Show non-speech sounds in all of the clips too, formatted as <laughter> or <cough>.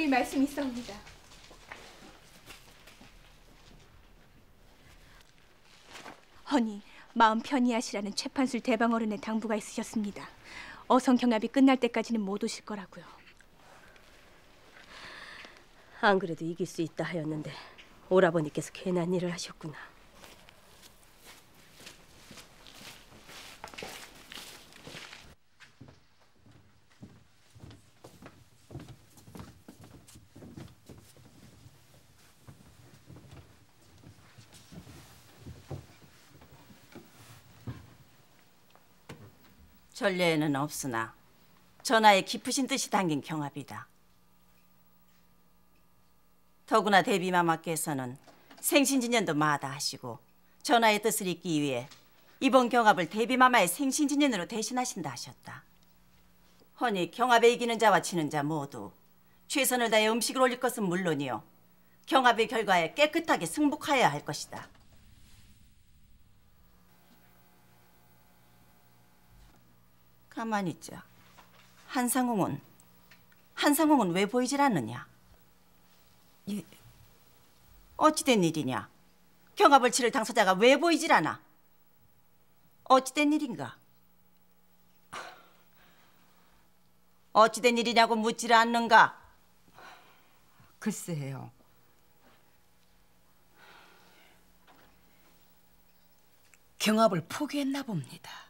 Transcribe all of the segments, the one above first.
드릴 말씀이 있사옵니다. 허니 마음 편히 하시라는 최판술 대방어른의 당부가 있으셨습니다. 어성 경합이 끝날 때까지는 못 오실 거라고요. 안 그래도 이길 수 있다 하였는데 오라버니께서 괜한 일을 하셨구나. 전례에는 없으나 전하의 깊으신 뜻이 담긴 경합이다. 더구나 대비마마께서는 생신진년도 마다하시고 전하의 뜻을 잇기 위해 이번 경합을 대비마마의 생신진년으로 대신하신다 하셨다. 허니 경합에 이기는 자와 지는 자 모두 최선을 다해 음식을 올릴 것은 물론이요 경합의 결과에 깨끗하게 승복하여야 할 것이다. 가만히 있자. 한상홍은 한상홍은 왜 보이질 않느냐? 예. 어찌된 일이냐? 경합을 치를 당사자가 왜 보이질 않아? 어찌된 일인가? 어찌된 일이냐고 묻지를 않는가? 글쎄요. 경합을 포기했나 봅니다.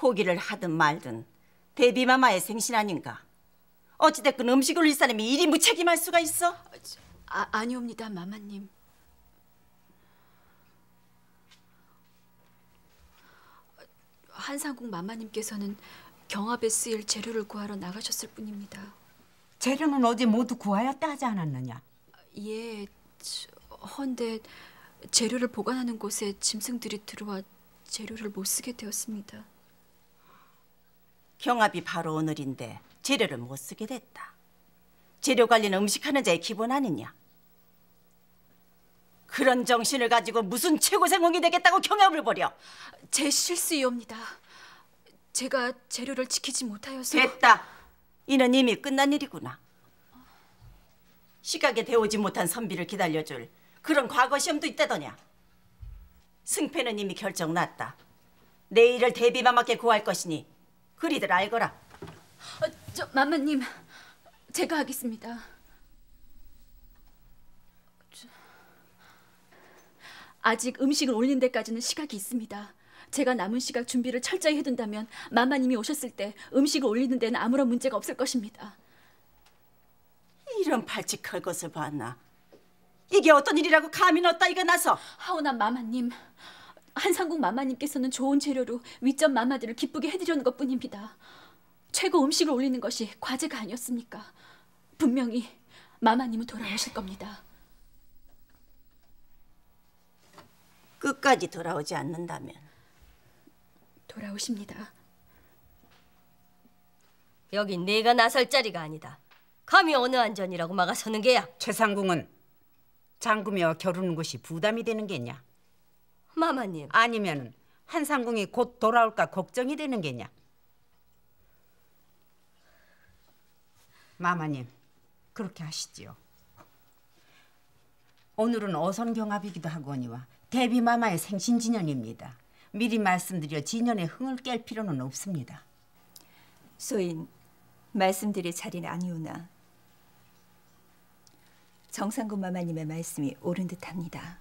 포기를 하든 말든 대비마마의 생신 아닌가? 어찌됐건 음식을 올릴 사람이 이리 무책임할 수가 있어? 아, 아니옵니다, 마마님. 한상국 마마님께서는 경합에 쓰일 재료를 구하러 나가셨을 뿐입니다. 재료는 어제 모두 구하였다 하지 않았느냐? 예, 저, 헌데 재료를 보관하는 곳에 짐승들이 들어와 재료를 못 쓰게 되었습니다. 경합이 바로 오늘인데 재료를 못 쓰게 됐다. 재료 관리는 음식하는 자의 기본 아니냐? 그런 정신을 가지고 무슨 최고생홍이 되겠다고 경합을 벌여? 제 실수이옵니다. 제가 재료를 지키지 못하여서 됐다. 이는 이미 끝난 일이구나. 시각에 데우지 못한 선비를 기다려줄 그런 과거 시험도 있다더냐. 승패는 이미 결정 났다. 내일을 대비마마께 구할 것이니 그리들 알거라. 어, 저 마마님, 제가 하겠습니다. 저, 아직 음식을 올린 데까지는 시각이 있습니다. 제가 남은 시각 준비를 철저히 해둔다면 마마님이 오셨을 때 음식을 올리는 데는 아무런 문제가 없을 것입니다. 이런 발칙할 것을 봤나? 이게 어떤 일이라고 감히 넣었다 이거 나서? 하오나 마마님, 한상국 마마님께서는 좋은 재료로 윗점 마마들을 기쁘게 해드리는 것뿐입니다. 최고 음식을 올리는 것이 과제가 아니었습니까? 분명히 마마님은 돌아오실 겁니다. 끝까지 돌아오지 않는다면 돌아오십니다. 여긴 네가 나설 자리가 아니다. 감히 어느 안전이라고 막아서는 게야. 최상궁은 장구며 겨루는 것이 부담이 되는 게냐? 마마님. 아니면은 한상궁이 곧 돌아올까 걱정이 되는 게냐? 마마님, 그렇게 하시지요. 오늘은 어선경합이기도 하거니와 대비마마의 생신진년입니다. 미리 말씀드려 진년의 흥을 깰 필요는 없습니다. 소인 말씀드릴 자리는 아니오나 정상군 마마님의 말씀이 옳은 듯합니다.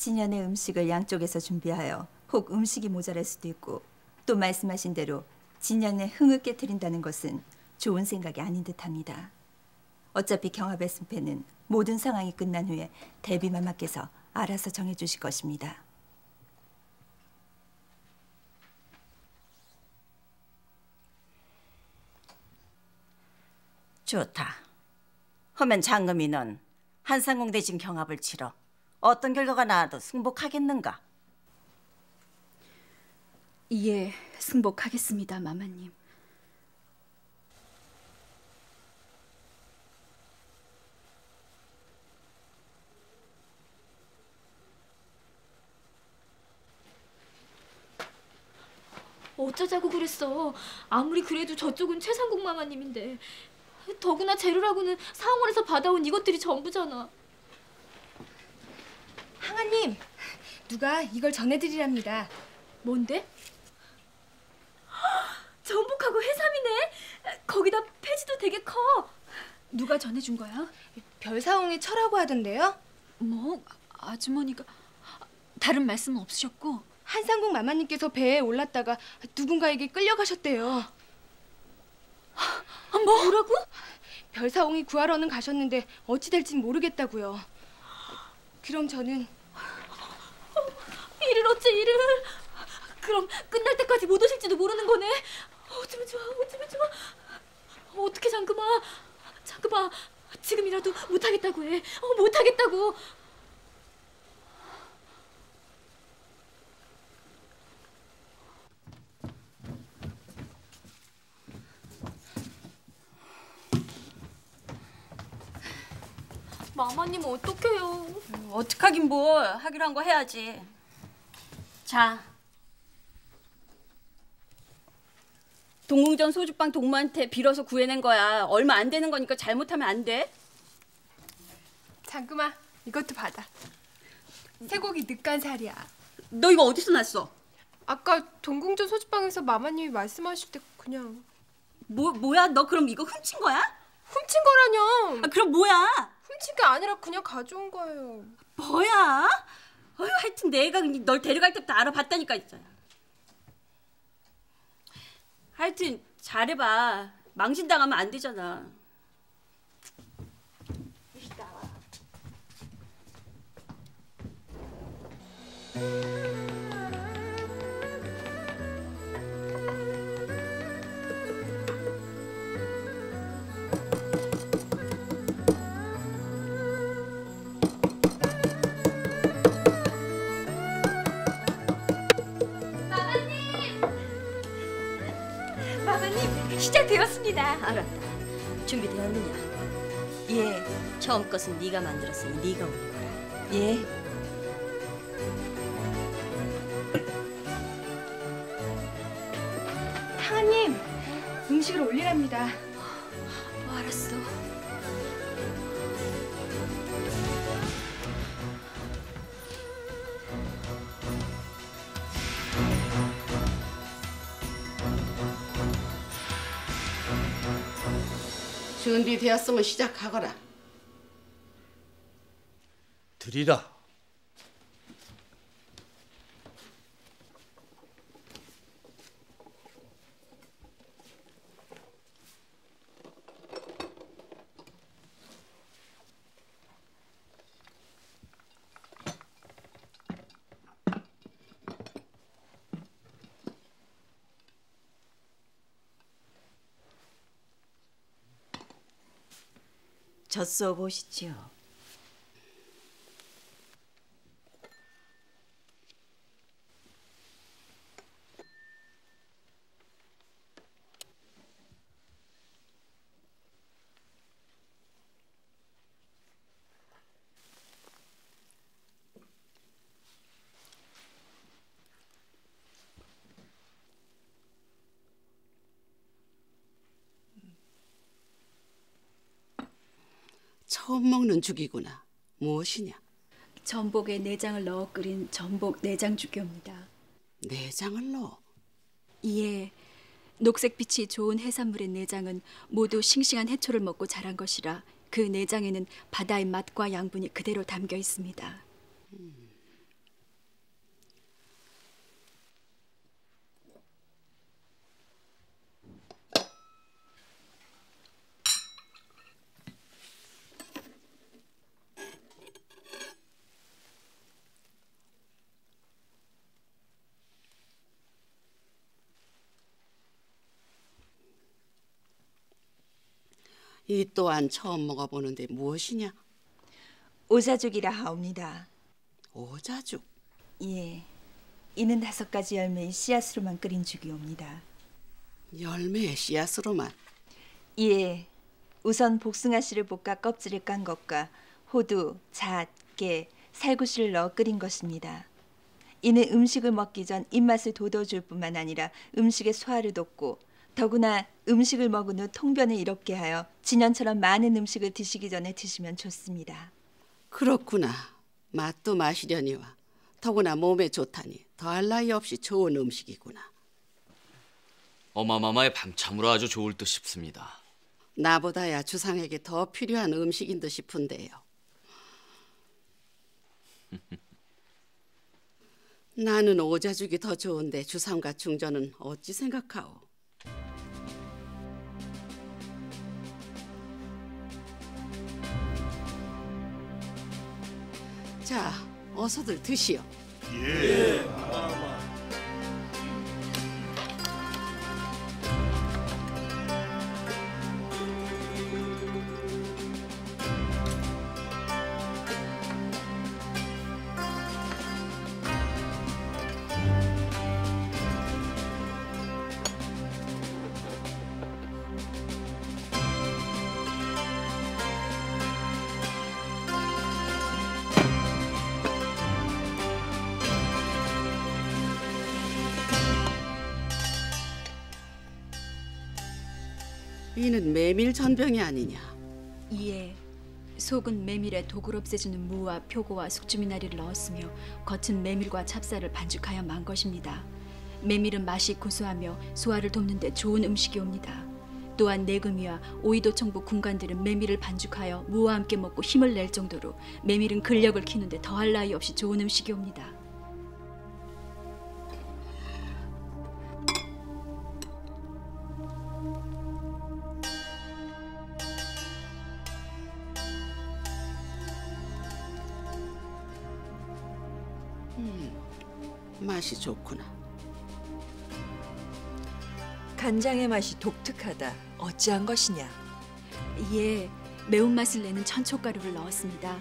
진연의 음식을 양쪽에서 준비하여 혹 음식이 모자랄 수도 있고 또 말씀하신 대로 진연의 흥을 깨뜨린다는 것은 좋은 생각이 아닌 듯합니다. 어차피 경합의 승패는 모든 상황이 끝난 후에 대비마마께서 알아서 정해주실 것입니다. 좋다. 허면 장금이 넌 한상궁 대신 경합을 치러 어떤 결과가 나와도 승복하겠는가? 예, 승복하겠습니다, 마마님. 어쩌자고 그랬어. 아무리 그래도 저쪽은 최상국 마마님인데. 더구나 재료라고는 사원에서 받아온 이것들이 전부잖아. 항아님, 누가 이걸 전해드리랍니다. 뭔데? <gasps> 전복하고 해삼이네. 거기다 폐지도 되게 커. 누가 전해준 거야? 별사홍의 철하고 하던데요. 뭐 아주머니가 다른 말씀은 없으셨고 한상국 마마님께서 배에 올랐다가 누군가에게 끌려가셨대요. <gasps> 아, 뭐라고? 별사홍이 구하러는 가셨는데 어찌 될진 모르겠다고요. 그럼 저는 어째 이를? 그럼 끝날 때까지 못 오실지도 모르는 거네. 어쩌면 좋아 어쩌면 좋아. 어떻게 장금아? 장금아 지금이라도 못하겠다고 해. 어, 못하겠다고. 마마님 어떡해요? 어떡하긴 뭘. 하기로 한 거 해야지. 자. 동궁전 소주빵 동무한테 빌어서 구해낸 거야. 얼마 안 되는 거니까 잘못하면 안 돼. 장금아 이것도 받아. 쇠고기 늑간살이야. 너 이거 어디서 났어? 아까 동궁전 소주방에서 마마님이 말씀하실 때 그냥 뭐 뭐야? 너 그럼 이거 훔친 거야? 훔친 거라뇨. 아, 그럼 뭐야? 훔친 게 아니라 그냥 가져온 거예요. 뭐야? 어휴, 하여튼 내가 널 데려갈 때부터 알아봤다니까 있어요. 하여튼 잘해봐. 망신당하면 안 되잖아. 마마 시작되었습니다. 알았다. 준비되었느냐? 예, 처음 것은 네가 만들었으니 네가 올리거라. 예. 항아님 음식을 올리랍니다. 준비되었으면 시작하거라. 드리라. 젖소 보시지요. 처음 먹는 죽이구나. 무엇이냐? 전복에 내장을 넣어 끓인 전복 내장죽입니다 내장을 넣어. 이에 녹색빛이 좋은 해산물의 내장은 모두 싱싱한 해초를 먹고 자란 것이라 그 내장에는 바다의 맛과 양분이 그대로 담겨 있습니다. 이 또한 처음 먹어보는데 무엇이냐? 오자죽이라 하옵니다. 오자죽. 예, 이는 다섯 가지 열매의 씨앗으로만 끓인 죽이옵니다. 열매의 씨앗으로만. 예, 우선 복숭아 씨를 볶아 껍질을 깐 것과 호두, 잣, 깨, 살구씨를 넣어 끓인 것입니다. 이는 음식을 먹기 전 입맛을 돋워줄 뿐만 아니라 음식의 소화를 돕고 더구나 음식을 먹은 후 통변을 이롭게 하여 진연처럼 많은 음식을 드시기 전에 드시면 좋습니다. 그렇구나. 맛도 마시려니와 더구나 몸에 좋다니 더할 나위 없이 좋은 음식이구나. 어마마마의 밤참으로 아주 좋을 듯 싶습니다. 나보다야 주상에게 더 필요한 음식인 듯 싶은데요. <laughs> 나는 오자죽이 더 좋은데 주상과 중전은 어찌 생각하오? 자, 어서들 드시오. 이는 메밀 전병이 아니냐? 이에 속은 메밀에 독을 없애주는 무와 표고와 숙주미나리를 넣었으며 겉은 메밀과 찹쌀을 반죽하여 만 것입니다. 메밀은 맛이 고소하며 소화를 돕는데 좋은 음식이옵니다. 또한 내금이와 오이도 청부 군관들은 메밀을 반죽하여 무와 함께 먹고 힘을 낼 정도로 메밀은 근력을 키우는데 더할 나위 없이 좋은 음식이옵니다. 맛이 좋구나. 간장의 맛이 독특하다. 어찌한 것이냐? 이에 매운맛을 내는 천초가루를 넣었습니다.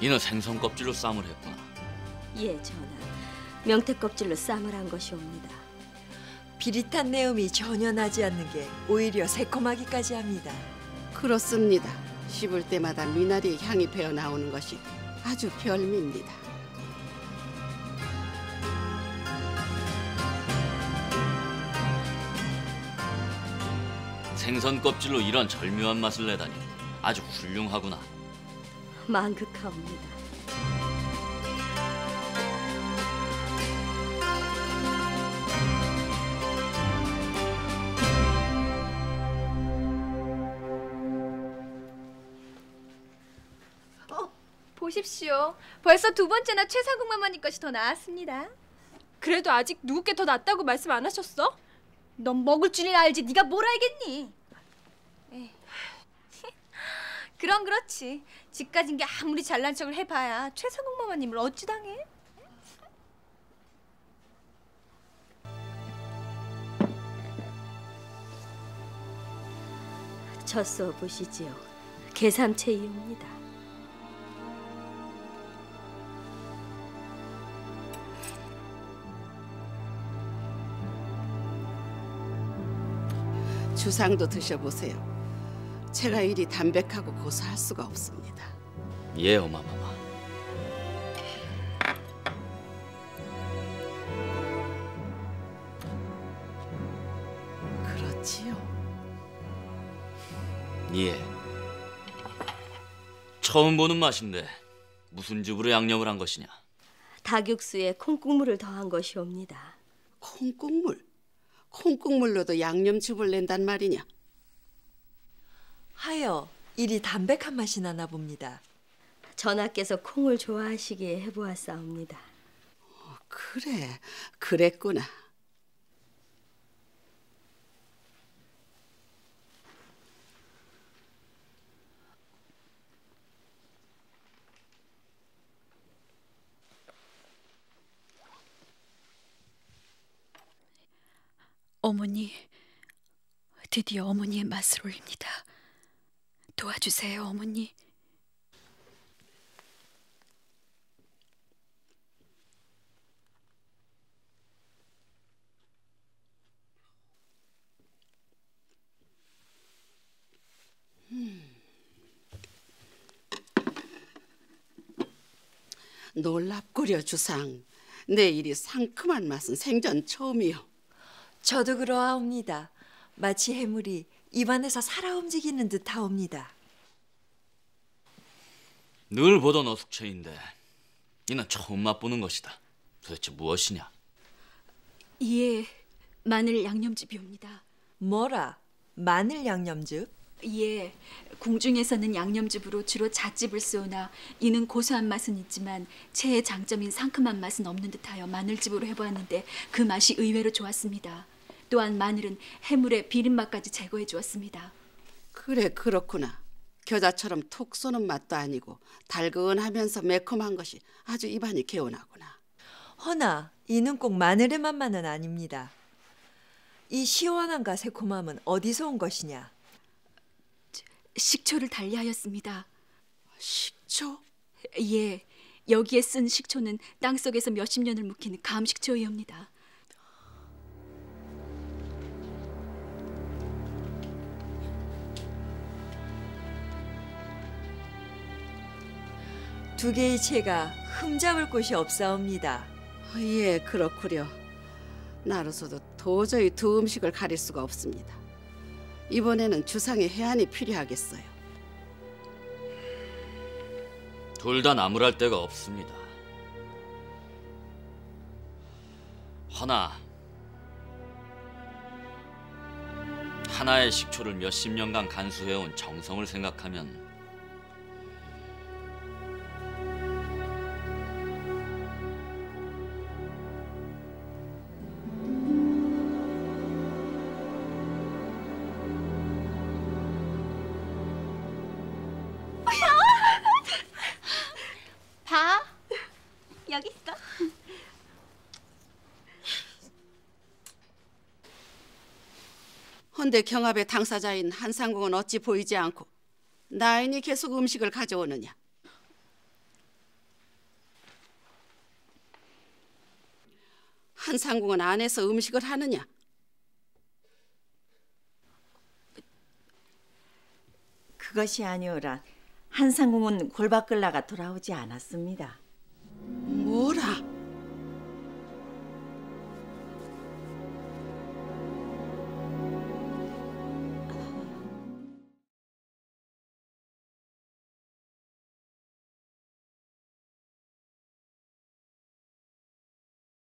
이는 생선 껍질로 쌈을 했구나. 예, 전하. 명태 껍질로 쌈을 한 것이옵니다. 비릿한 내음이 전혀 나지 않는 게 오히려 새콤하기까지 합니다. 그렇습니다. 씹을 때마다 미나리의 향이 배어 나오는 것이 아주 별미입니다. 생선 껍질로 이런 절묘한 맛을 내다니 아주 훌륭하구나. 만극하옵니다. 보십시오. 벌써 두 번째나 최상국 마마님 것이 더 나았습니다. 그래도 아직 누구께 더 낫다고 말씀 안 하셨어? 넌 먹을 줄이나 알지 네가 뭘 알겠니? 에이. 그럼 그렇지. 집 가진 게 아무리 잘난 척을 해봐야 최상국 마마님을 어찌 당해? 젖소 보시지요. 계삼채이옵니다. 주상도 드셔보세요. 제가 이리 담백하고 고소할 수가 없습니다. 예, 어마마마. 그렇지요. 예. 처음 보는 맛인데 무슨 즙으로 양념을 한 것이냐? 닭육수에 콩국물을 더한 것이옵니다. 콩국물. 콩국물로도 양념즙을 낸단 말이냐? 하여 이리 담백한 맛이 나나 봅니다. 전하께서 콩을 좋아하시기에 해보았사옵니다. 그래, 그랬구나. 어머니, 드디어 어머니의 맛을 올립니다. 도와주세요, 어머니. 놀랍구려 주상. 내 일이 상큼한 맛은 생전 처음이요. 저도 그러하옵니다. 마치 해물이 입안에서 살아 움직이는 듯하옵니다. 늘 보던 어숙체인데 이는 처음 맛보는 것이다. 도대체 무엇이냐? 이에 마늘 양념즙이옵니다. 뭐라? 마늘 양념즙? 예, 궁중에서는 양념즙으로 주로 잣집을 쏘나 이는 고소한 맛은 있지만 채의 장점인 상큼한 맛은 없는 듯하여 마늘즙으로 해보았는데 그 맛이 의외로 좋았습니다. 또한 마늘은 해물의 비린 맛까지 제거해 주었습니다. 그래 그렇구나. 겨자처럼 톡 쏘는 맛도 아니고 달근하면서 매콤한 것이 아주 입안이 개운하구나. 허나 이는 꼭 마늘의 맛만은 아닙니다. 이 시원함과 새콤함은 어디서 온 것이냐? 식초를 달리하였습니다. 식초? 예, 여기에 쓴 식초는 땅 속에서 몇십 년을 묵힌 감식초이옵니다. 두 개의 채가 흠잡을 곳이 없사옵니다. 예, 그렇구려. 나로서도 도저히 두 음식을 가릴 수가 없습니다. 이번에는 주상의 해안이 필요하겠어요. 둘 다 나무랄 데가 없습니다. 허나 하나의 식초를 몇십 년간 간수해온 정성을 생각하면 헌데 경합의 당사자인 한상궁은 어찌 보이지 않고 나인이 계속 음식을 가져오느냐? 한상궁은 안에서 음식을 하느냐? 그것이 아니오라 한상궁은 골 밖을 나가 돌아오지 않았습니다. 뭐라?